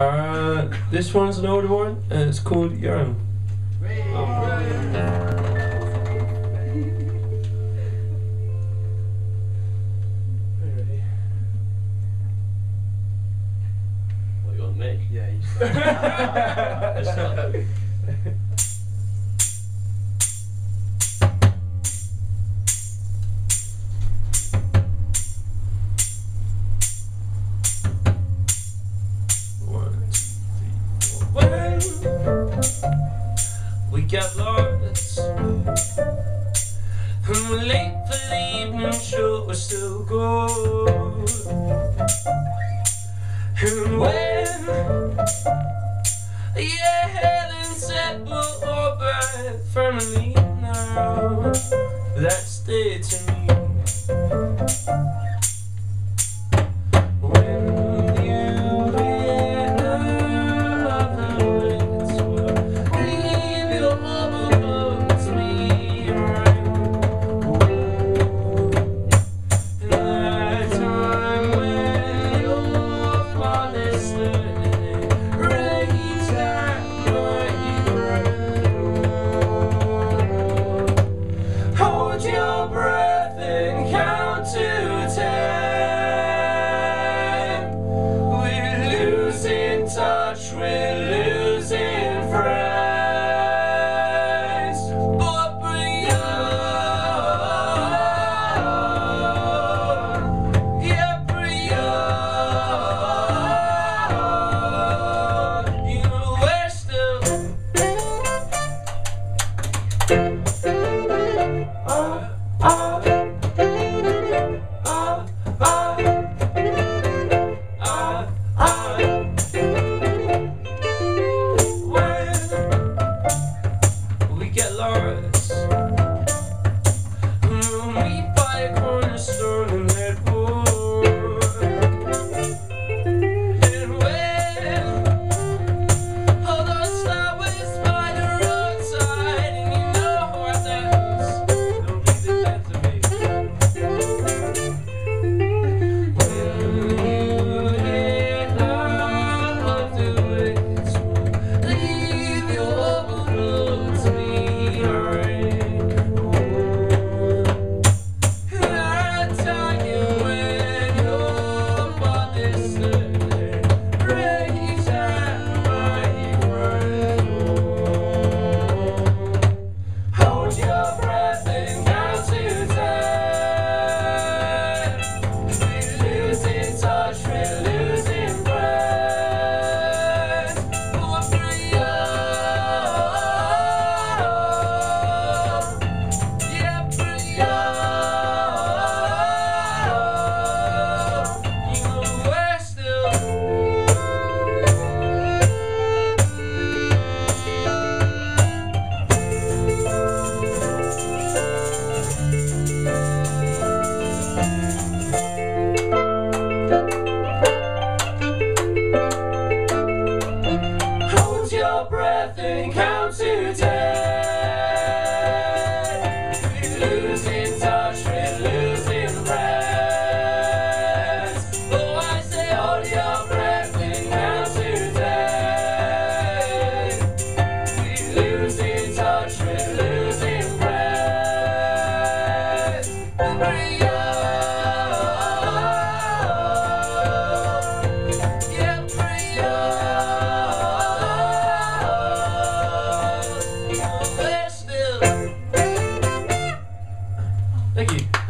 Uh, this one's an older one, and it's called Young. Yeah, you We got and we're late for the evening show. We still go. And when yeah, Helen said we're all all right, family now. you.